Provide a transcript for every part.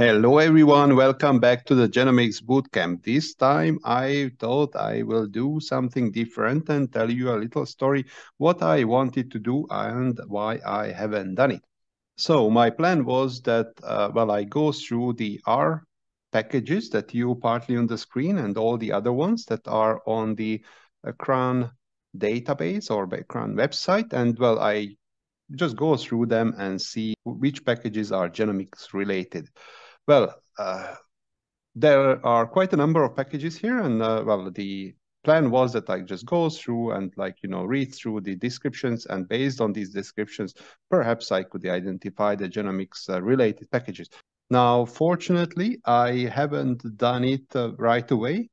Hello everyone, welcome back to the Genomics Bootcamp. This time I thought I will do something different and tell you a little story what I wanted to do and why I haven't done it. So my plan was that, uh, well, I go through the R packages that you partly on the screen and all the other ones that are on the CRAN database or CRAN website. And well, I just go through them and see which packages are genomics related. Well, uh, there are quite a number of packages here, and uh, well, the plan was that I just go through and like, you know, read through the descriptions and based on these descriptions, perhaps I could identify the genomics uh, related packages. Now, fortunately, I haven't done it uh, right away.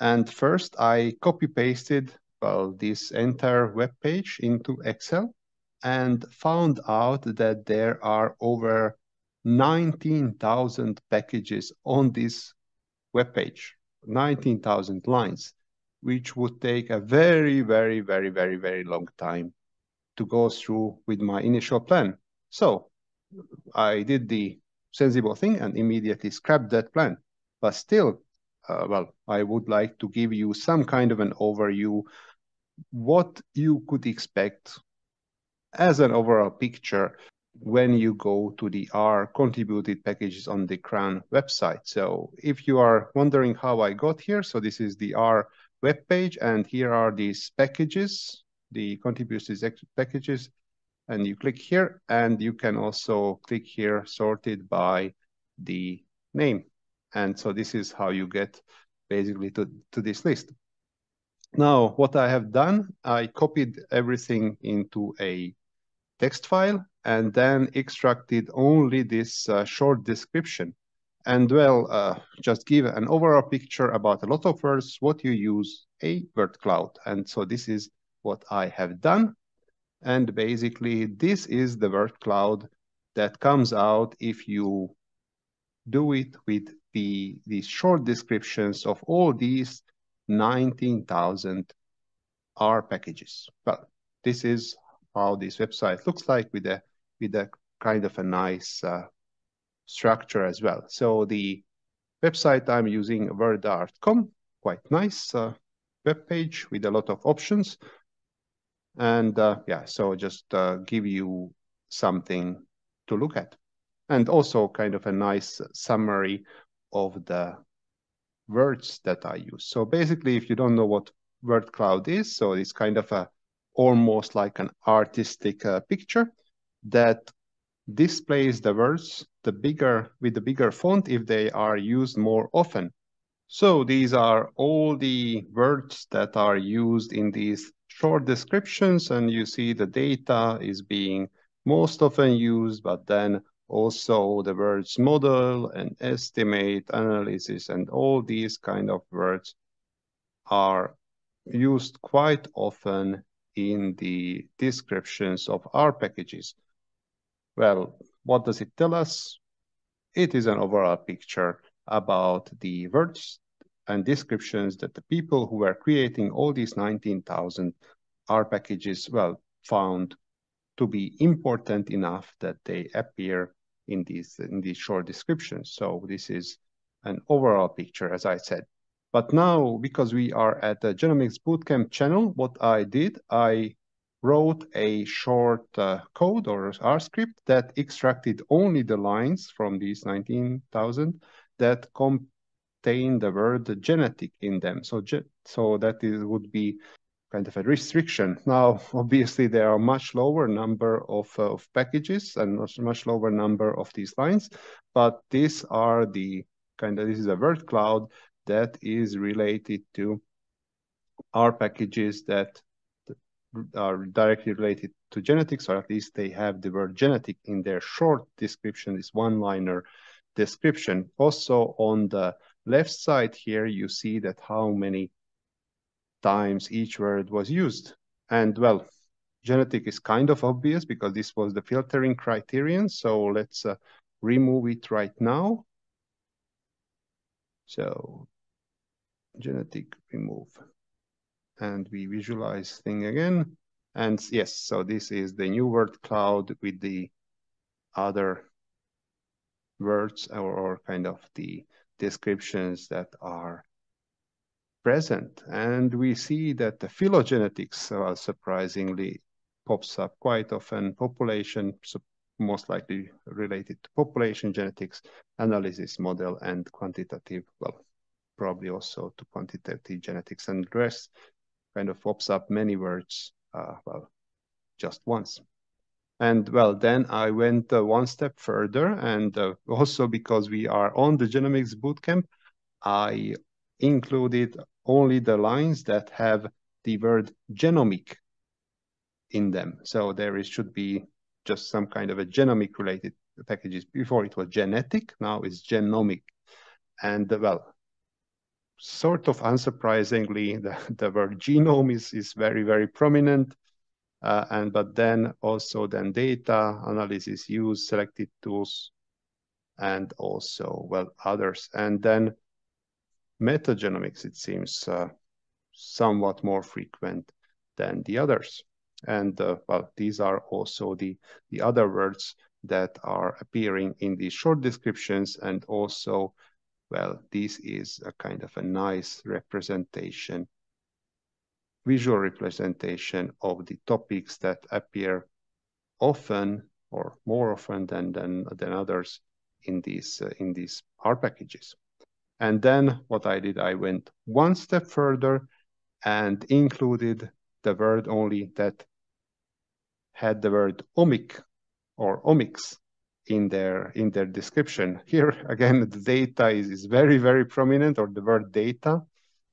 And first I copy pasted, well, this entire web page into Excel and found out that there are over 19,000 packages on this web page, 19,000 lines, which would take a very, very, very, very, very long time to go through with my initial plan. So I did the sensible thing and immediately scrapped that plan. But still, uh, well, I would like to give you some kind of an overview what you could expect as an overall picture when you go to the R contributed packages on the CRAN website. So if you are wondering how I got here, so this is the R web page, and here are these packages, the contributed packages, and you click here, and you can also click here sorted by the name. And so this is how you get basically to, to this list. Now, what I have done, I copied everything into a text file and then extracted only this uh, short description. And well, uh, just give an overall picture about a lot of words, what you use a word cloud. And so this is what I have done. And basically, this is the word cloud that comes out if you do it with the, the short descriptions of all these 19,000 R packages. Well, this is how this website looks like with a with a kind of a nice uh, structure as well. So the website I'm using word.com, quite nice uh, web page with a lot of options. And uh, yeah, so just uh, give you something to look at. And also kind of a nice summary of the words that I use. So basically, if you don't know what word cloud is, so it's kind of a almost like an artistic uh, picture that displays the words the bigger with the bigger font if they are used more often. So these are all the words that are used in these short descriptions and you see the data is being most often used, but then also the words model and estimate, analysis, and all these kind of words are used quite often in the descriptions of R packages. Well, what does it tell us? It is an overall picture about the words and descriptions that the people who were creating all these 19,000 R packages, well, found to be important enough that they appear in these in these short descriptions. So this is an overall picture, as I said. But now, because we are at the Genomics Bootcamp channel, what I did, I wrote a short uh, code or R script that extracted only the lines from these 19,000 that contain the word genetic in them. So, so that is, would be kind of a restriction. Now, obviously, there are much lower number of, uh, of packages and much, much lower number of these lines, but these are the kind of, this is a word cloud that is related to R packages that are directly related to genetics, or at least they have the word genetic in their short description, this one-liner description. Also on the left side here, you see that how many times each word was used. And well, genetic is kind of obvious because this was the filtering criterion. So let's uh, remove it right now. So genetic remove and we visualize thing again. And yes, so this is the new word cloud with the other words or, or kind of the descriptions that are present. And we see that the phylogenetics, uh, surprisingly, pops up quite often. Population, so most likely related to population genetics, analysis model, and quantitative, well, probably also to quantitative genetics. And rest kind of pops up many words, uh, well, just once. And well, then I went uh, one step further, and uh, also because we are on the genomics bootcamp, I included only the lines that have the word genomic in them. So there is, should be just some kind of a genomic related packages. Before it was genetic, now it's genomic. And uh, well, sort of unsurprisingly, the, the word genome is, is very, very prominent. Uh, and but then also then data analysis use selected tools and also well others and then metagenomics it seems uh, somewhat more frequent than the others and uh, well these are also the the other words that are appearing in these short descriptions and also well this is a kind of a nice representation visual representation of the topics that appear often or more often than than, than others in these uh, in these R packages. And then what I did, I went one step further and included the word only that had the word omic or omics in their in their description. Here again, the data is, is very, very prominent or the word data.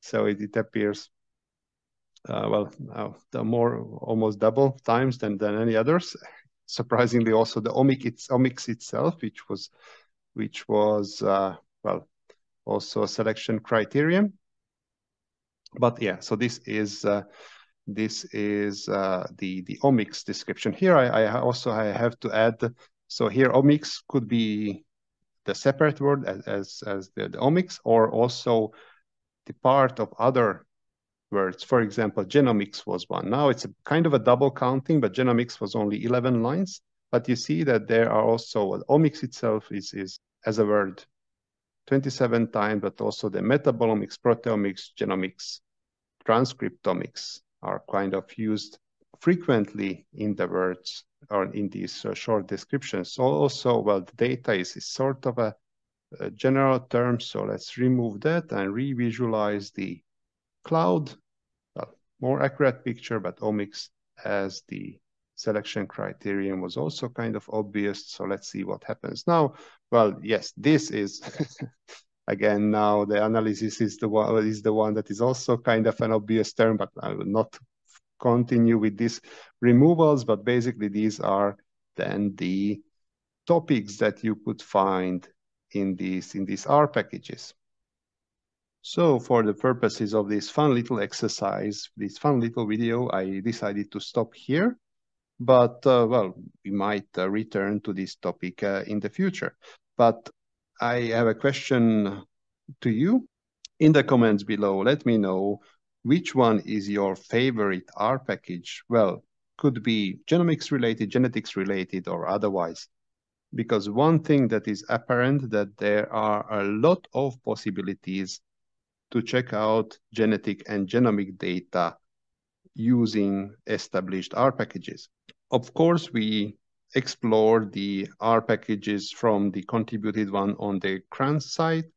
So it, it appears uh, well, uh, the more almost double times than, than any others. Surprisingly, also the omic it's omics itself, which was which was uh, well also a selection criterion. But yeah, so this is uh, this is uh, the the omics description. Here, I, I also I have to add. So here, omics could be the separate word as as, as the, the omics, or also the part of other words. For example, genomics was one. Now it's kind of a double counting, but genomics was only 11 lines. But you see that there are also, omics itself is, is as a word 27 times, but also the metabolomics, proteomics, genomics, transcriptomics are kind of used frequently in the words or in these uh, short descriptions. So also, well, the data is, is sort of a, a general term. So let's remove that and re-visualize the cloud, well, more accurate picture, but omics as the selection criterion was also kind of obvious. So let's see what happens now. Well, yes, this is again now the analysis is the one is the one that is also kind of an obvious term, but I will not continue with these removals. But basically, these are then the topics that you could find in these in these R packages. So for the purposes of this fun little exercise, this fun little video, I decided to stop here. But, uh, well, we might uh, return to this topic uh, in the future. But I have a question to you. In the comments below, let me know which one is your favorite R package. Well, could be genomics related, genetics related, or otherwise. Because one thing that is apparent that there are a lot of possibilities to check out genetic and genomic data using established R packages. Of course, we explore the R packages from the contributed one on the CRAN site,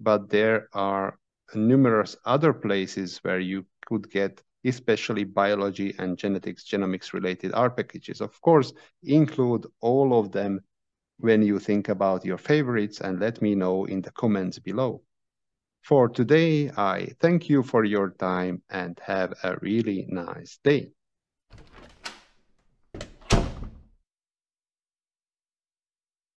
but there are numerous other places where you could get especially biology and genetics, genomics related R packages. Of course, include all of them when you think about your favorites and let me know in the comments below. For today, I thank you for your time and have a really nice day.